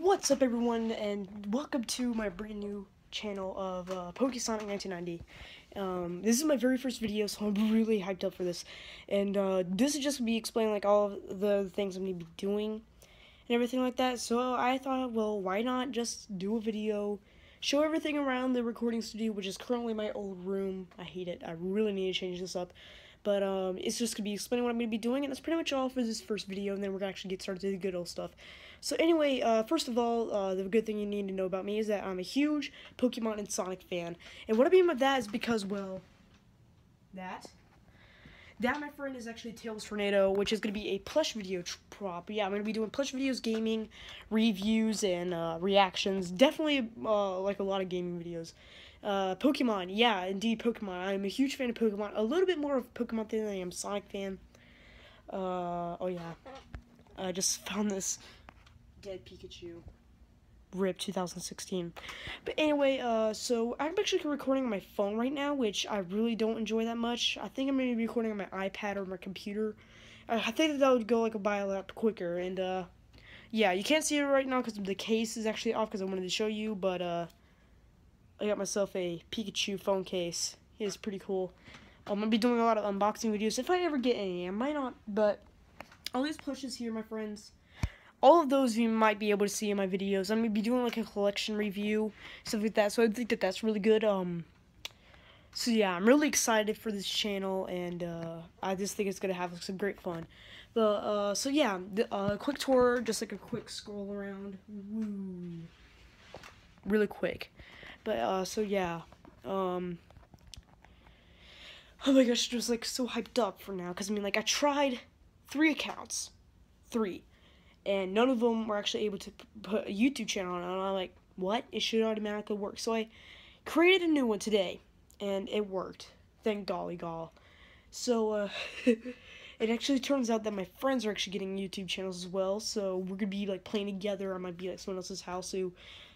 What's up everyone and welcome to my brand new channel of uh, Pokesonic 1990. Um, this is my very first video so I'm really hyped up for this. And uh, this is just me explaining like all of the things I'm going to be doing and everything like that. So I thought well why not just do a video show everything around the recording studio which is currently my old room. I hate it. I really need to change this up but um, it's just going to be explaining what I'm going to be doing, and that's pretty much all for this first video, and then we're going to actually get started to the good old stuff. So anyway, uh, first of all, uh, the good thing you need to know about me is that I'm a huge Pokemon and Sonic fan. And what I mean by that is because, well, that... That, my friend, is actually Tails Tornado, which is going to be a plush video prop. Yeah, I'm going to be doing plush videos, gaming, reviews, and uh, reactions. Definitely, uh, like a lot of gaming videos. Uh, Pokemon, yeah, indeed, Pokemon. I'm a huge fan of Pokemon. A little bit more of Pokemon than I am Sonic fan. Uh, oh yeah. I just found this dead Pikachu. RIP 2016. But anyway, uh, so I'm actually recording on my phone right now, which I really don't enjoy that much. I think I'm going to be recording on my iPad or my computer. I think that, that would go like a by a lot quicker. And, uh, yeah, you can't see it right now because the case is actually off because I wanted to show you, but, uh, I got myself a Pikachu phone case. It is pretty cool. I'm going to be doing a lot of unboxing videos if I ever get any. I might not, but all these plushes here, my friends, all of those you might be able to see in my videos. I'm going to be doing like a collection review, stuff like that, so I think that that's really good. Um, So yeah, I'm really excited for this channel, and uh, I just think it's to have some great fun. But, uh, so yeah, the, uh, quick tour, just like a quick scroll around. Woo. Really quick. But, uh, so yeah. Um, oh my gosh, I just like so hyped up for now. Because, I mean, like, I tried three accounts. Three. And none of them were actually able to put a YouTube channel on. And I'm like, what? It should automatically work. So I created a new one today. And it worked. Thank golly gall. So, uh, it actually turns out that my friends are actually getting YouTube channels as well. So we're gonna be like playing together. I might be like someone else's house. So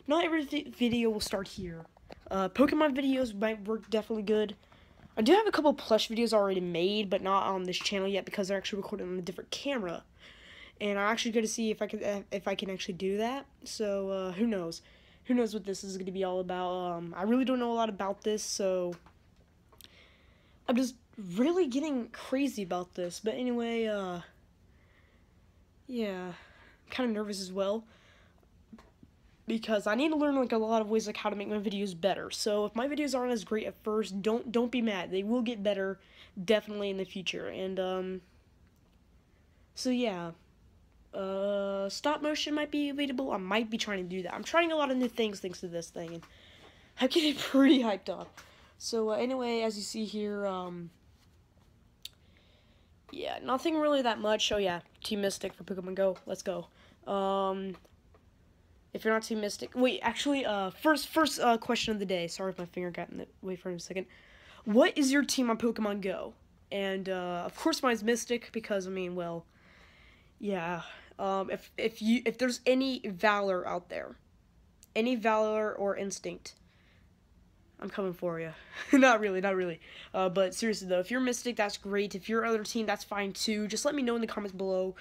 not every video will start here. Uh, Pokemon videos might work definitely good. I do have a couple plush videos already made, but not on this channel yet because they're actually recorded on a different camera. And I'm actually going to see if I can if I can actually do that. So uh, who knows? Who knows what this is going to be all about? Um, I really don't know a lot about this, so I'm just really getting crazy about this. But anyway, uh, yeah, kind of nervous as well because I need to learn like a lot of ways like how to make my videos better. So if my videos aren't as great at first, don't don't be mad. They will get better definitely in the future. And um so yeah. Uh stop motion might be available. I might be trying to do that. I'm trying a lot of new things thanks to this thing and I'm getting pretty hyped up. So uh, anyway, as you see here, um yeah, nothing really that much. Oh yeah, Team Mystic for Pokemon Go. Let's go. Um if you're not Team mystic. Wait, actually, uh, first first uh, question of the day. Sorry if my finger got in the way for a second. What is your team on Pokemon Go? And uh, of course, mine's Mystic because I mean, well, yeah. Um, if if you if there's any Valor out there, any Valor or Instinct, I'm coming for you. not really, not really. Uh, but seriously though, if you're Mystic, that's great. If you're other team, that's fine too. Just let me know in the comments below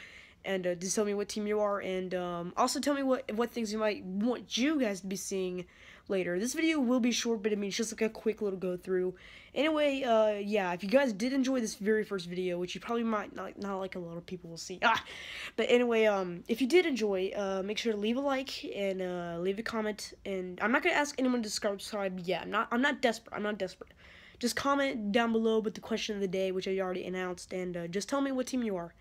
and uh, just tell me what team you are, and um, also tell me what what things you might want you guys to be seeing later. This video will be short, but I mean, it's just like a quick little go through. Anyway, uh, yeah, if you guys did enjoy this very first video, which you probably might not, not like a lot of people will see, ah, but anyway, um, if you did enjoy, uh, make sure to leave a like and uh, leave a comment. And I'm not gonna ask anyone to subscribe yet. I'm not. I'm not desperate. I'm not desperate. Just comment down below with the question of the day, which I already announced, and uh, just tell me what team you are.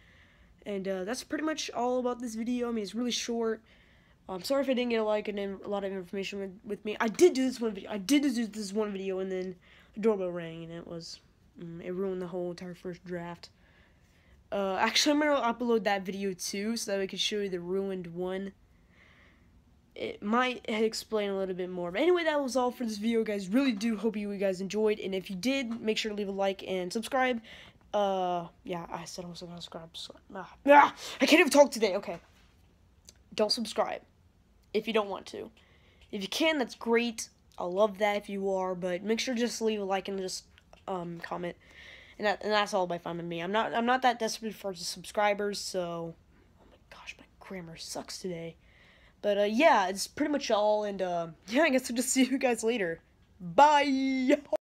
And uh, that's pretty much all about this video. I mean, it's really short. I'm sorry if I didn't get a like and a lot of information with, with me. I did do this one video. I did do this one video, and then the doorbell rang, and it was mm, it ruined the whole entire first draft. Uh, actually, I'm gonna upload that video too, so that we can show you the ruined one. It might explain a little bit more. But anyway, that was all for this video, guys. Really do hope you guys enjoyed. And if you did, make sure to leave a like and subscribe. Uh, yeah, I said I was gonna subscribe. Ah, ah, I can't even talk today. Okay. Don't subscribe if you don't want to. If you can, that's great. I love that if you are, but make sure just leave a like and just um comment. And that and that's all by fine with me. I'm not I'm not that desperate for subscribers, so oh my gosh, my grammar sucks today. But uh, yeah, it's pretty much all, and uh, yeah, I guess I'll just see you guys later. Bye!